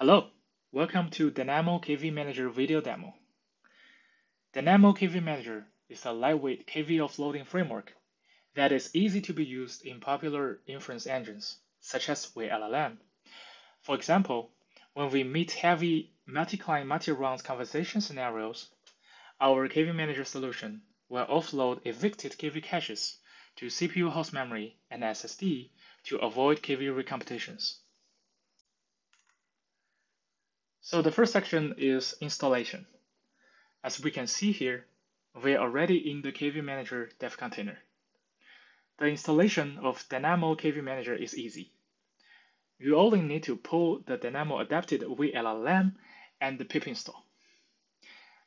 Hello, welcome to Dynamo KV Manager video demo. Dynamo KV Manager is a lightweight KV offloading framework that is easy to be used in popular inference engines, such as vLLM. For example, when we meet heavy multi-client, multi-rounds conversation scenarios, our KV Manager solution will offload evicted KV caches to CPU host memory and SSD to avoid KV recomputations. So the first section is installation. As we can see here, we are already in the KV Manager dev container. The installation of Dynamo KV Manager is easy. You only need to pull the Dynamo adapted vLLM and the pip install.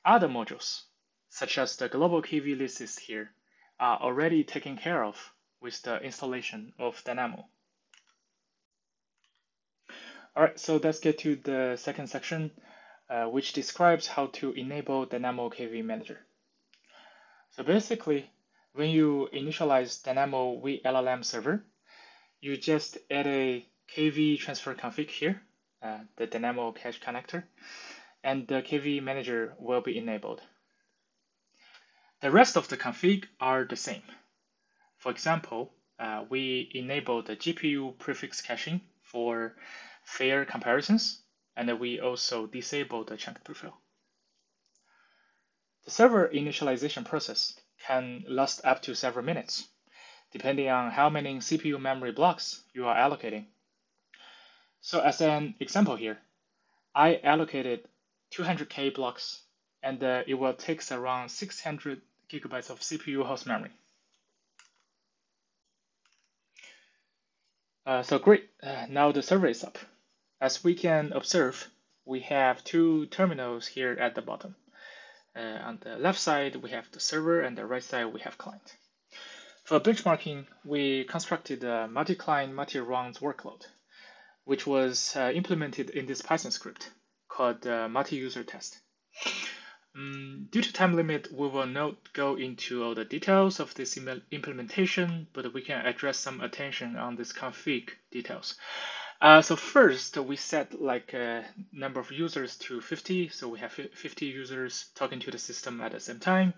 Other modules, such as the global KV list here, are already taken care of with the installation of Dynamo. All right, so let's get to the second section, uh, which describes how to enable Dynamo KV Manager. So basically, when you initialize Dynamo vLLM server, you just add a KV transfer config here, uh, the Dynamo cache connector, and the KV manager will be enabled. The rest of the config are the same. For example, uh, we enable the GPU prefix caching for fair comparisons, and we also disable the chunk prefill. The server initialization process can last up to several minutes, depending on how many CPU memory blocks you are allocating. So as an example here, I allocated 200K blocks, and uh, it will take around 600 gigabytes of CPU host memory. Uh, so great, uh, now the server is up. As we can observe, we have two terminals here at the bottom. Uh, on the left side, we have the server, and the right side, we have client. For benchmarking, we constructed a multi-client, multi-rounds workload, which was uh, implemented in this Python script called uh, multi-user test. Um, due to time limit, we will not go into all the details of this implementation, but we can address some attention on this config details. Uh, so first, we set like a number of users to 50. So we have 50 users talking to the system at the same time.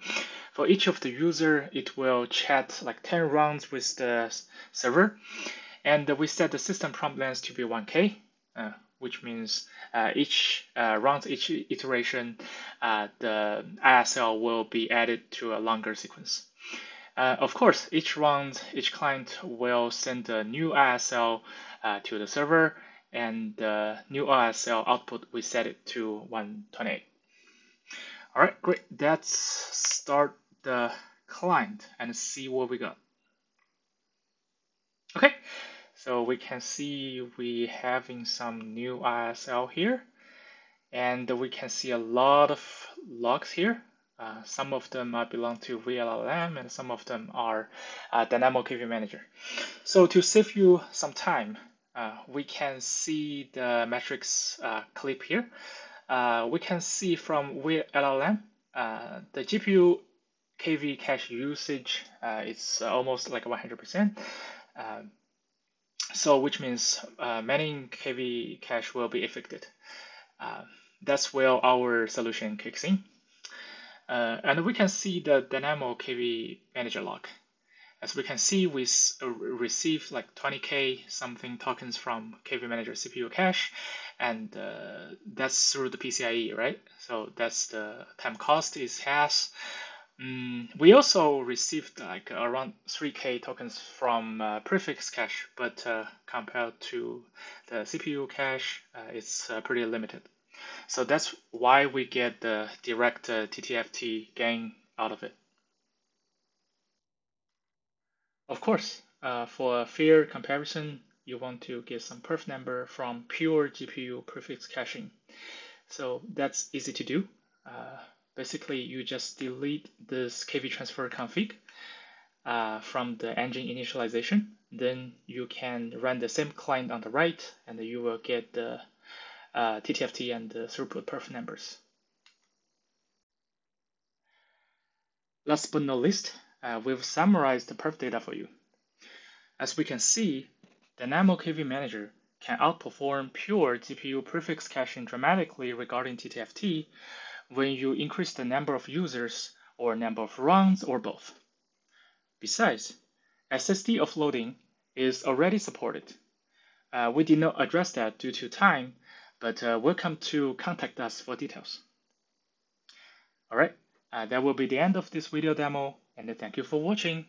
For each of the user, it will chat like 10 rounds with the server. And we set the system prompt length to be 1K, uh, which means uh, each uh, round, each iteration, uh, the ISL will be added to a longer sequence. Uh, of course, each round, each client will send a new ISL uh, to the server, and the new ISL output, we set it to 128. All right, great. Let's start the client and see what we got. Okay, so we can see we having some new ISL here, and we can see a lot of logs here. Uh, some of them uh, belong to vLLM and some of them are uh, Dynamo KV Manager. So to save you some time, uh, we can see the metrics uh, clip here. Uh, we can see from vLLM, the GPU KV cache usage is almost like 100%. Um, so which means many KV cache will be affected. that's where our solution kicks in. Uh, and we can see the Dynamo KV manager log. As we can see, we uh, receive like 20k something tokens from KV manager CPU cache, and uh, that's through the PCIe, right? So that's the time cost is has. Mm, we also received like around 3k tokens from uh, prefix cache, but uh, compared to the CPU cache, uh, it's pretty limited. So that's why we get the direct uh, TTFT gain out of it. Of course, uh, for a fair comparison, you want to get some perf number from pure GPU prefix caching. So that's easy to do. Uh, basically, you just delete this KV transfer config uh, from the engine initialization. Then you can run the same client on the right, and you will get the uh, TTFT and the throughput perf numbers. Last but not least, uh, we've summarized the perf data for you. As we can see, Dynamo KV Manager can outperform pure GPU prefix caching dramatically regarding TTFT when you increase the number of users or number of runs or both. Besides, SSD offloading is already supported. Uh, we did not address that due to time, but uh, welcome to contact us for details. All right, uh, that will be the end of this video demo, and thank you for watching.